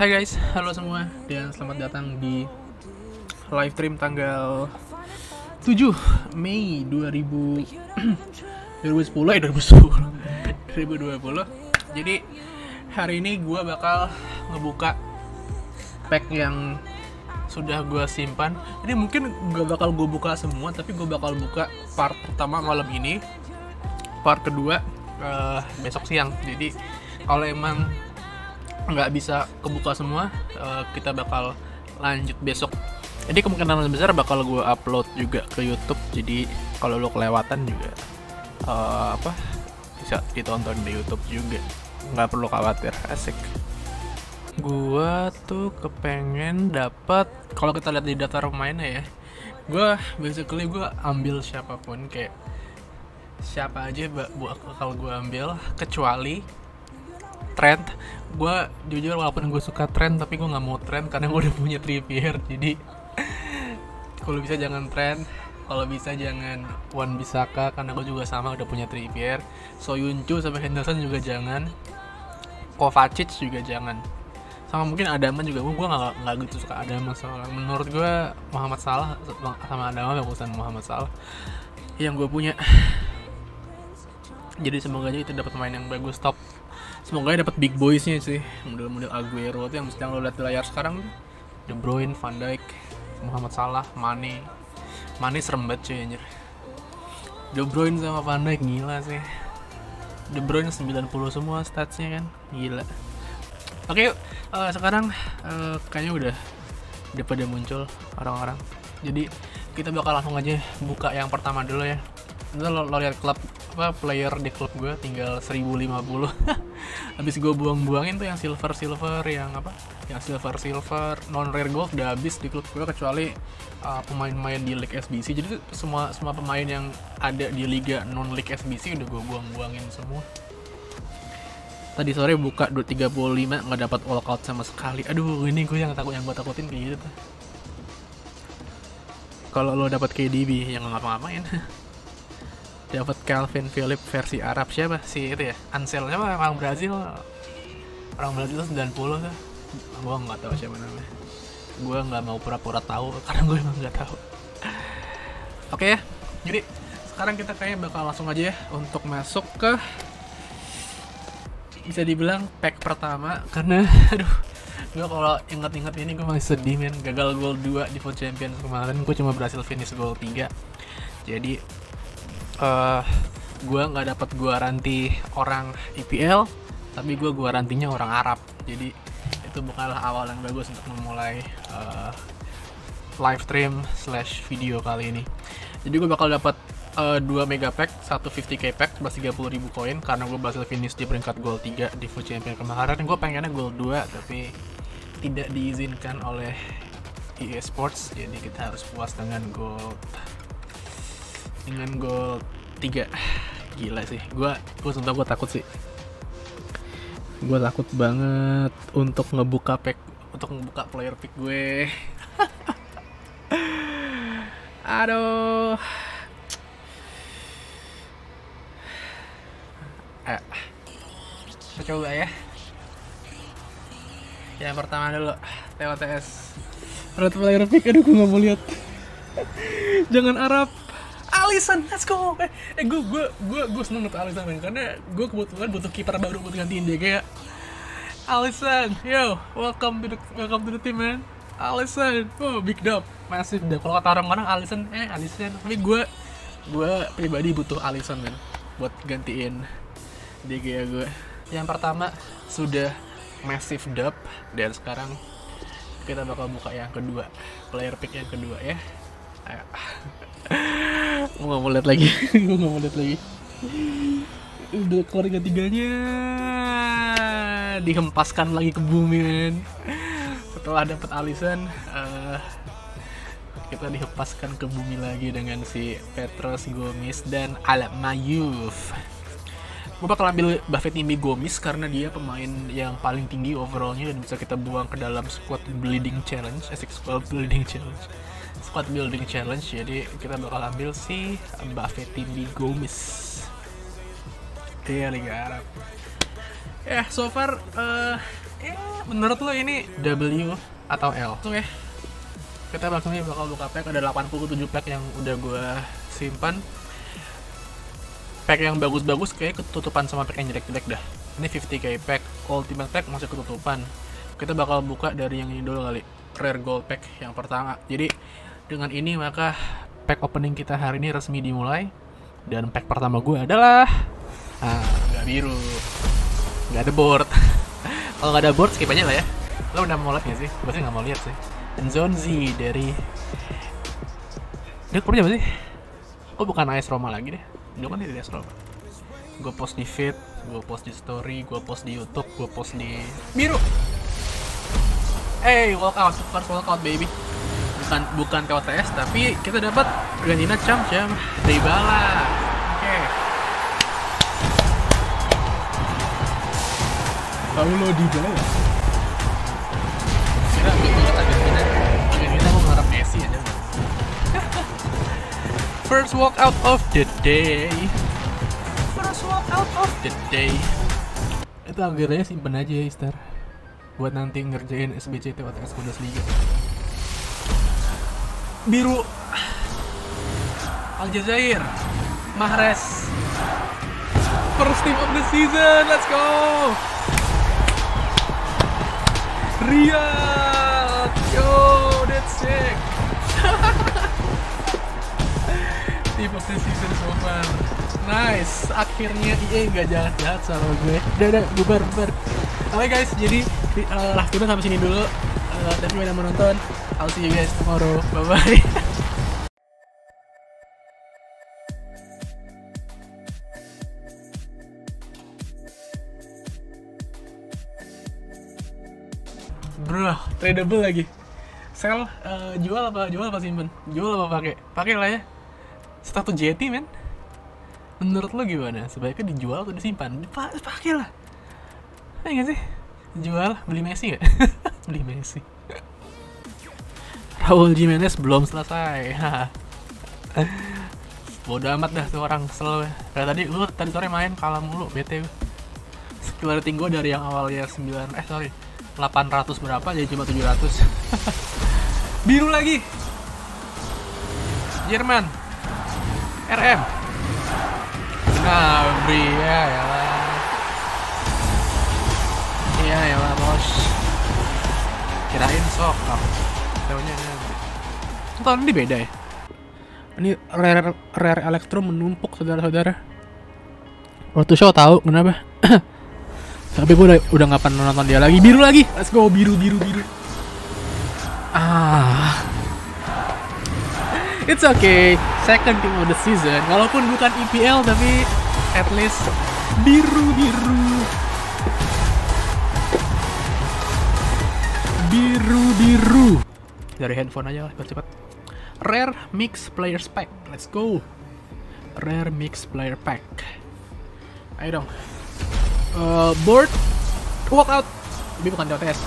Hai guys, halo semua dan selamat datang di live stream tanggal 7 Mei 2000 2010 eh 2010 2020 Jadi hari ini gue bakal ngebuka pack yang sudah gue simpan. Ini mungkin gak bakal gue buka semua tapi gue bakal buka part pertama malam ini. Part kedua eh, besok siang. Jadi kalau emang nggak bisa kebuka semua eh, kita bakal lanjut besok. Jadi kemungkinan besar bakal gue upload juga ke YouTube jadi kalau lo kelewatan juga eh, apa bisa ditonton di YouTube juga. Nggak perlu khawatir asik. Gua tuh kepengen dapat kalau kita lihat di daftar pemainnya ya gua basically gua ambil siapa pun kayak siapa aja ba- bu- bakal gue ambil kecuali trend. Gue jujur walaupun gue suka trend tapi gue nggak mau trend karena gue udah punya Trippier jadi kalau bisa jangan trend kalau bisa jangan Wan Bisaka karena gue juga sama udah punya Trippier Soyuncu sama Henderson juga jangan. Kovacic juga jangan. Sama mungkin Adaman juga. Gue nggak nggak gitu suka Adaman soalnya. Menurut gue Muhammad Salah sama Adaman bagusan Muhammad Salah. Yang gue punya jadi semoga aja itu dapat pemain yang bagus top. Semoga dapat big boysnya sih. Model-model Aguero tuh yang sedang lo lihat di layar sekarang De Bruyne, Van Dijk, Muhammad Salah, Mane. Mane serem banget cuy anjir. De Bruyne sama Van Dijk gila sih. De Bruyne 90 semua statsnya kan. Gila. Oke yuk eh, sekarang eh, kayaknya udah udah pada muncul orang-orang. Jadi kita bakal langsung aja buka yang pertama dulu ya Ntar lo, lihat klub apa player di klub gue tinggal 1050 habis gue buang-buangin tuh yang silver silver yang apa yang silver silver non rare gold udah habis di klub gue kecuali uh, pemain-pemain di league SBC jadi tuh semua semua pemain yang ada di liga non league SBC udah gue buang-buangin semua. Tadi sore buka 235 nggak dapat walkout sama sekali. Aduh ini gue yang takut yang gue takutin kayak gitu kalau lo dapat KDB yang ngapa-ngapain dapat Calvin Philip versi Arab siapa? Sih itu ya Ansel siapa? Orang Brazil. Orang Brazil tuh 90 tuh. Gue nggak tahu siapa namanya. Gue nggak mau pura-pura tahu karena gue emang nggak tahu. Oke ya jadi sekarang kita kayaknya bakal langsung aja ya untuk masuk ke bisa dibilang pack pertama karena aduh gue kalau inget-inget ini gue masih sedih men. Gagal gol 2 di Food Champions kemarin gue cuma berhasil finish gol 3 jadi eh gue nggak dapat gua ranti orang IPL tapi gue gua rantinya orang Arab. Jadi itu bukanlah awal yang bagus untuk memulai eh, live stream slash video kali ini. Jadi gue bakal dapat eh, 2 mega pack satu 50k pack plus 30 ribu koin karena gue berhasil finish di peringkat gol 3 di Food Champion kemarin. Gue pengennya gol 2 tapi tidak diizinkan oleh EA Sports. Jadi kita harus puas dengan gol dengan gol 3 gila sih. Gue gue sumpah gue takut sih. Gue takut banget untuk ngebuka pack. Untuk ngebuka player pick gue. Aduh. Eh, kita coba ya. Yang pertama dulu TOTS red player pick aduh gue nggak mau lihat. Jangan Arab Alisson, let's go. Eh, gue gue gue gue seneng ngeliat Alisson men karena gue kebetulan butuh kiper baru buat gantiin dia kayak Alisson, yo, welcome to the welcome to the team man. Alisson, oh big dub, massive dub. Kalau kata orang-orang Alisson, eh Alisson, tapi gue gue pribadi butuh Alisson men buat gantiin kayak gue. Yang pertama sudah massive dub dan sekarang kita bakal buka yang kedua, player pick yang kedua ya. Gue gak mau lihat lagi. Gue gak mau lihat lagi. Udah keluarga tiganya. Dihempaskan lagi ke bumi men. Setelah dapat Alisson eh, kita dihempaskan ke bumi lagi dengan si Petros Gomis dan Al Mayuf. Gue bakal ambil Buffett Timmy Gomis karena dia pemain yang paling tinggi overallnya dan bisa kita buang ke dalam squad building challenge, eh, squad building challenge squad building challenge jadi kita bakal ambil si Buffett Timmy Gomis ke Liga Arab ya so far eh, eh, menurut lo ini W atau L? Oke, ya. kita langsung aja bakal buka pack. Ada 87 pack yang udah gue simpan. Pack yang bagus-bagus kayak ketutupan sama pack yang jelek-jelek dah. Ini 50k pack, ultimate pack masih ketutupan. Kita bakal buka dari yang ini dulu kali. Rare gold pack yang pertama. Jadi dengan ini maka pack opening kita hari ini resmi dimulai. Dan pack pertama gue adalah ah, nggak biru, nggak ada board. Kalau nggak ada board skip aja lah ya. Lo udah mau lihat gak sih? Gue sih nggak mau lihat sih. Zone Z dari dia kerja apa sih? Oh bukan AS Roma lagi deh. Dulu kan dia di AS Roma. Gue post di feed, gue post di story, gue post di YouTube, gue post di biru. Hey, walkout, first walkout baby. Bukan bukan TOTS tapi kita dapat Granina Cham Cham Dybala. Oke. Paulo Dybala. Kira gue banget Argentina. Argentina mau ngarep Messi aja. First walkout of the day. First walkout of the day. Itu akhirnya simpen aja ya, Star. Buat nanti ngerjain SBCT OTS Bundesliga. Biru. Aljazair. Mahrez. First team of the season. Let's go. Riyad. Yo, that's sick. team of the season so far. Nice. Akhirnya EA nggak jahat-jahat sama gue. Udah, udah, bubar, bubar. Oke guys, jadi uh, kita sampai sini dulu. Uh, thank you udah menonton. I'll see you guys tomorrow. Bye bye. Bro, tradable lagi. Sell, uh, jual apa jual apa simpen? Jual apa pakai? Pakai lah ya. Satu jeti men. Menurut lo gimana? Sebaiknya dijual atau disimpan? Pa pakai lah. Iya sih? Jual, beli Messi gak? beli Messi. Raul Jimenez belum selesai. Bodoh amat dah tuh orang gue. Kayak tadi lu tadi sore main kalah mulu bete. Skill rating gue dari yang awalnya 9 eh sorry 800 berapa jadi cuma 700. Biru lagi. Jerman. RM. Nah, ya ya lah. Iya ya lah bos. Kirain sokap. Taunya nanti. Tahun ini beda ya. Ini rare rare elektro menumpuk saudara-saudara. Waktu show tahu kenapa? Tapi gue udah udah nggak pernah nonton dia lagi. Biru lagi. Let's go biru biru biru. Ah. It's okay. Second team of the season. Walaupun bukan EPL tapi at least biru biru. Biru biru. Dari handphone aja lah, biar cepat. Rare Mix Players Pack. Let's go. Rare Mix Player Pack. Ayo dong. Uh, board walkout. Tapi bukan TOTS.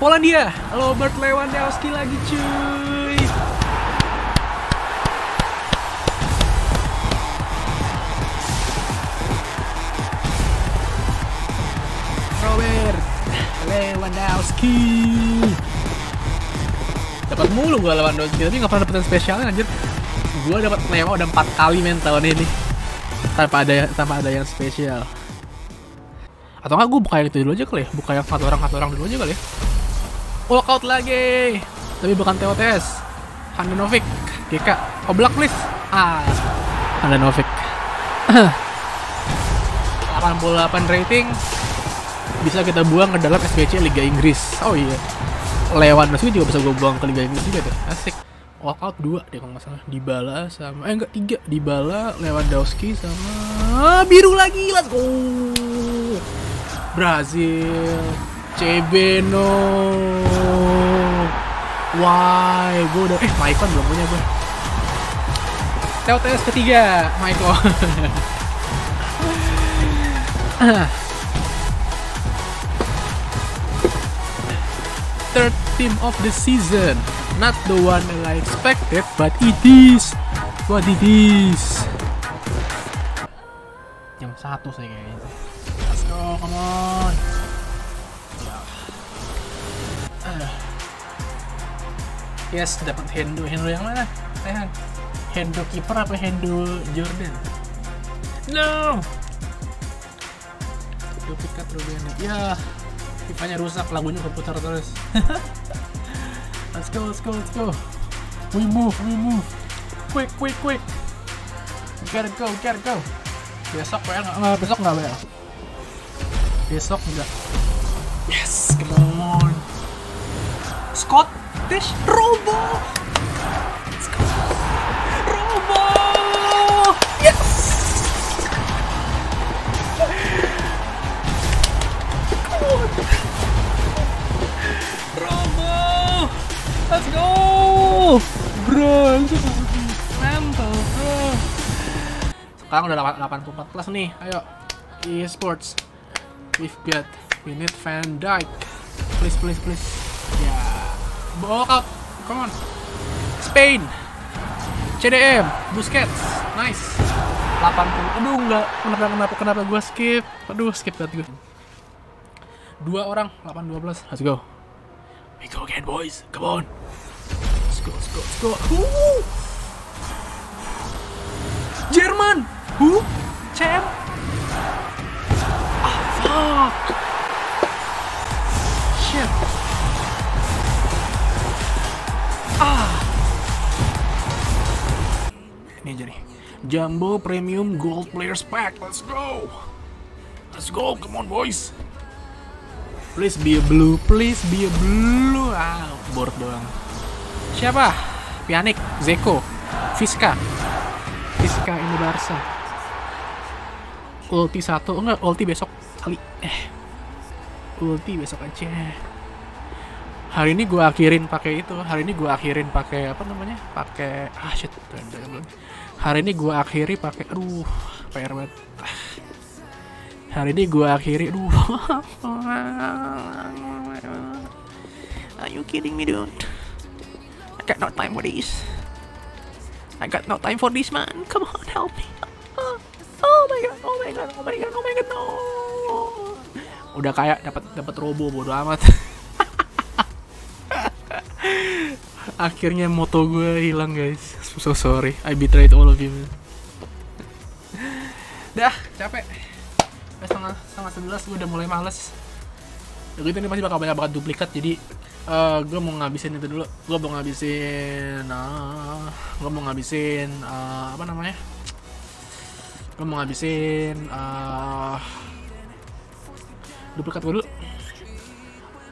Polandia. Robert Lewandowski lagi cuy. Robert Lewandowski. Dapat mulu gua Lewandowski, tapi nggak pernah dapetin spesialnya anjir. Gua dapat Lewa udah empat kali men tahun ini. Tanpa ada tanpa ada yang spesial. Atau nggak gue buka yang itu dulu aja kali ya? Buka yang satu orang satu orang dulu aja kali ya? Walkout lagi, tapi bukan TOTS. Handanovic, GK, Oblak please. Ah, Handanovic. 88 rating bisa kita buang ke dalam SPC Liga Inggris. Oh iya. Lewandowski juga bisa gue buang ke Liga Inggris juga tuh. Asik. Walkout 2 deh kalau nggak salah. Dybala sama eh enggak 3. Dybala, Lewandowski sama biru lagi. Let's go. Brazil. Cebeno. Why? Gue udah eh Maicon belum punya gue. TOTS ketiga, Maicon. Third team of the season. Not the one that I expected, but it is what it is. Jam satu saya kayaknya. Let's go, come on. Yes, dapat Hendo. Hendo yang mana? Eh, Hendo kiper apa Hendo Jordan? No. Duplikat Ruben. Ya, FIFA-nya rusak, lagunya keputar terus. let's go, let's go, let's go. We move, we move. Quick, quick, quick. Gotta go, gotta go. Besok ya nggak? Nggak, besok nggak ya? Besok enggak. Yes, come on. Scottish Robo. Let's go. Robo. Let's go. Bro, mental, bro. Sekarang udah 84 plus nih. Ayo. E-sports. We've got we need Van Dijk. Please, please, please. Ya. Bawa up. Come on. Spain. CDM. Busquets. Nice. 80. Aduh, enggak. Kenapa kenapa kenapa gua skip? Aduh, skip banget gue. Dua orang. 8 12. Let's go. We go again, boys. Come on. Let's go, let's go, let's go. Woo! Jerman. Who? Champ. Ah, fuck. Shit. Ah. Ini jadi Jumbo Premium Gold Players Pack. Let's go. Let's go. Come on, boys. Please be a blue. Please be a blue. Ah, board doang. Siapa? Pianik, Zeko, Fiska. Fiska ini Barca. Ulti satu, enggak, ulti besok kali. Eh. Ulti besok aja. Hari ini gua akhirin pakai itu. Hari ini gua akhirin pakai apa namanya? Pakai ah shit. Hari ini gua akhiri pakai aduh, PR banget. Hari ini gua akhiri aduh. Are you kidding me, dude? I got no time for this. I got no time for this, man. Come on, help me. Oh my god, oh my god, oh my god, oh my god, no. Udah kayak dapat dapat robo bodo amat. Akhirnya moto gue hilang guys. So sorry, I betrayed all of you. Dah, capek. Udah setengah setengah sebelas gue udah mulai males. Ya gitu ini pasti bakal banyak banget duplikat jadi uh, gue mau ngabisin itu dulu. Gue mau ngabisin, uh, gue mau ngabisin uh, apa namanya? Gue mau ngabisin uh, duplikat gue dulu.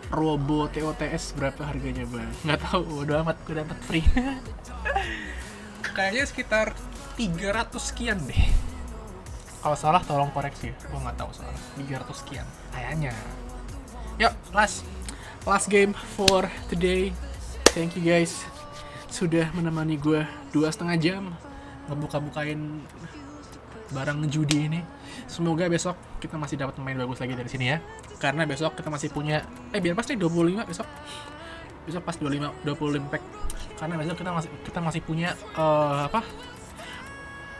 Robo TOTS berapa harganya bang? Nggak tahu, udah amat gue dapat free. Kayaknya sekitar 300 sekian deh. Kalau salah tolong koreksi, gue nggak tahu salah. 300 sekian, kayaknya. Yuk, last last game for today. Thank you guys sudah menemani gue dua setengah jam ngebuka-bukain barang judi ini. Semoga besok kita masih dapat main bagus lagi dari sini ya. Karena besok kita masih punya eh biar pasti 25 besok. Besok pas 25 25 pack. Karena besok kita masih kita masih punya uh, apa?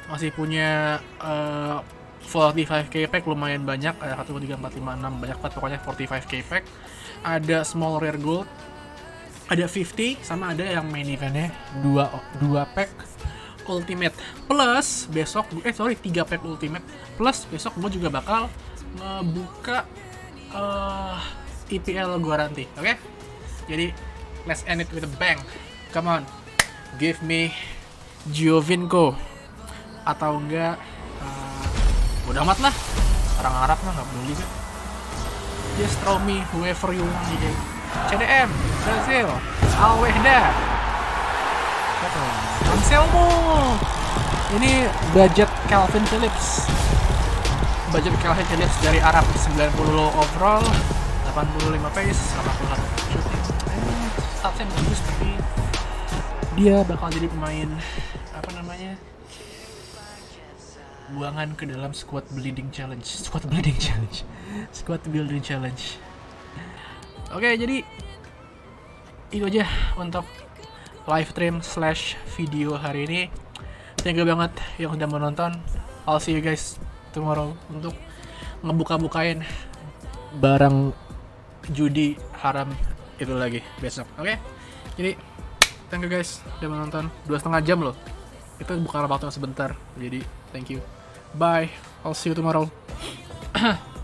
Masih punya uh, 45k pack lumayan banyak ada 1 2 3 4 5 6 banyak banget pokoknya 45k pack. Ada small rare gold. Ada 50 sama ada yang main eventnya 2 2 pack Ultimate plus besok eh sorry 3 pack Ultimate plus besok gue juga bakal ngebuka uh, EPL garanti oke okay? jadi let's end it with a bang come on give me Giovinco atau enggak uh, udah amat lah. Orang Arab mah nggak peduli kan. Just throw me whoever you want gitu. CDM Brazil Al Wehda Anselmo. Ini budget Calvin Phillips. Budget Calvin Phillips dari Arab 90 overall 85 pace 88 shooting. Eh, statsnya bagus tapi dia bakal jadi pemain apa namanya buangan ke dalam squad bleeding challenge. Squad bleeding challenge. Squad building challenge. Oke jadi itu aja untuk live stream slash video hari ini. Thank you banget yang udah menonton I'll see you guys tomorrow untuk ngebuka-bukain barang judi haram itu lagi besok. Oke? Jadi thank you guys udah menonton dua setengah jam loh. Itu bukan waktu yang sebentar. Jadi thank you bye. I'll see you tomorrow